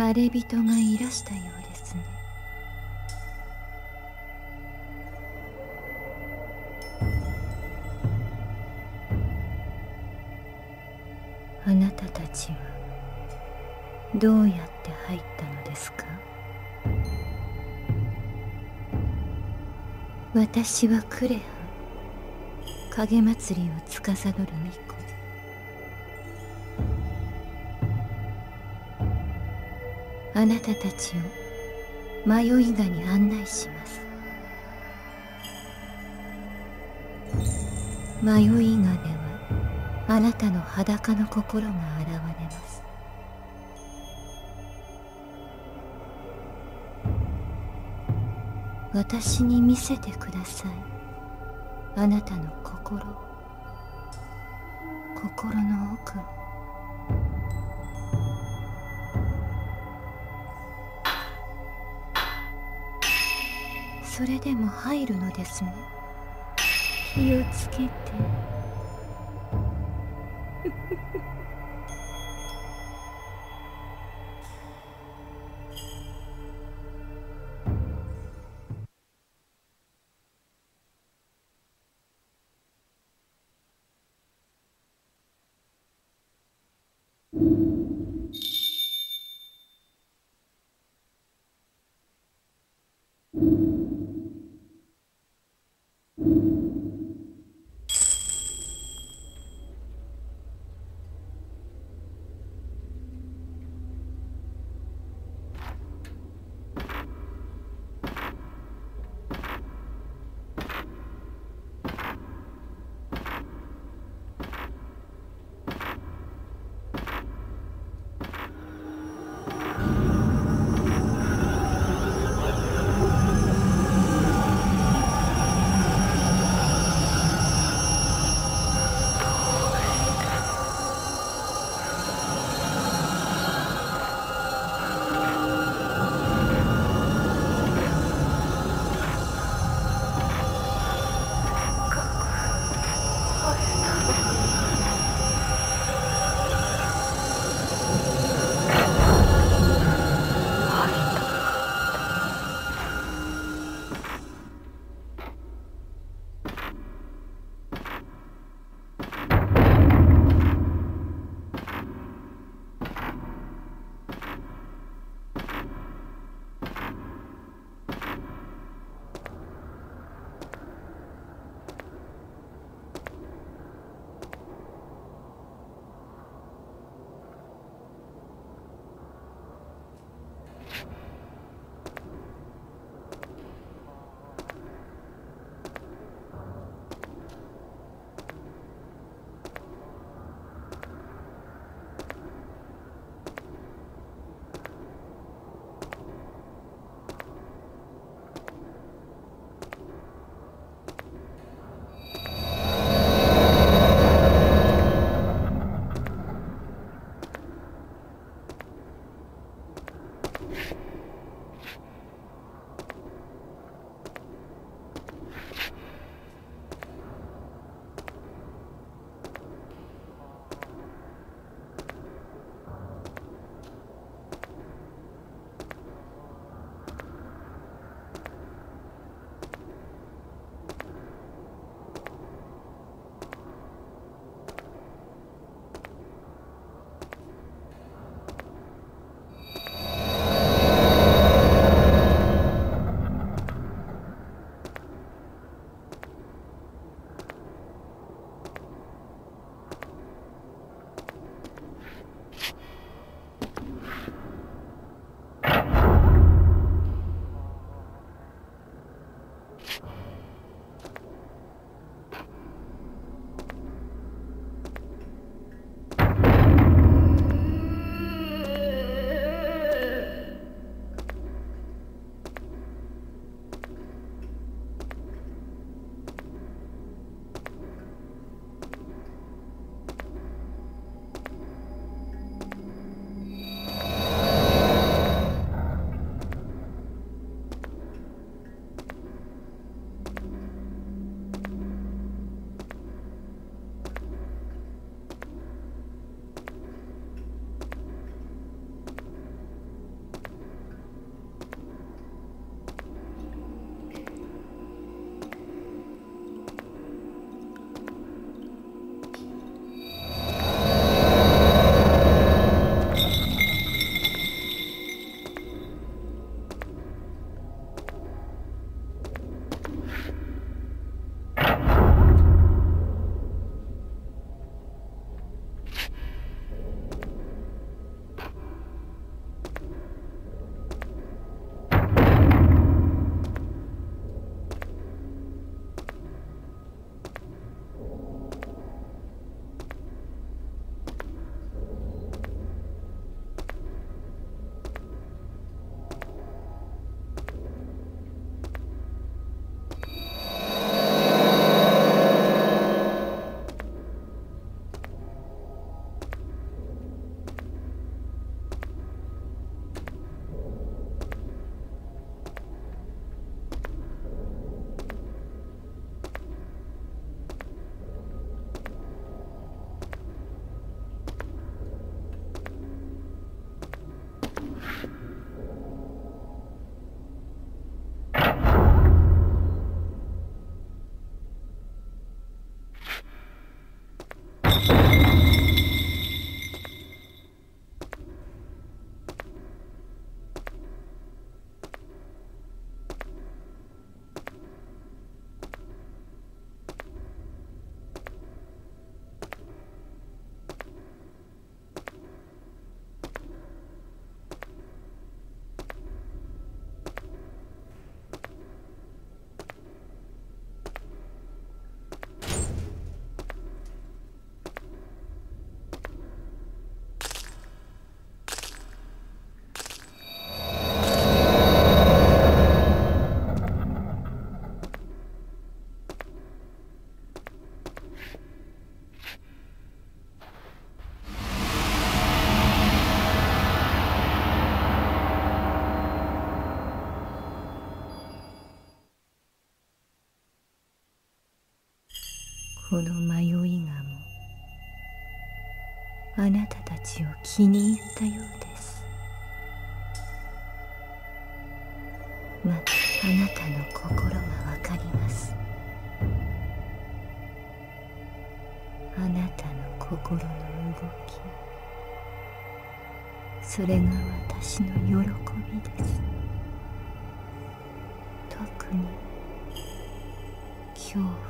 まれびとがいらしたようですね。あなたたちはどうやって入ったのですか？私はクレア影祭りを司る巫女あなたたちを迷いがに案内します。迷いがではあなたの裸の心が現れます。私に見せてください。あなたの心。心の奥。それでも入るのですね。気をつけて。この迷いがもあなたたちを気に入ったようです。またあなたの心がわかります。あなたの心の動き。それが私の喜びです。特に恐怖。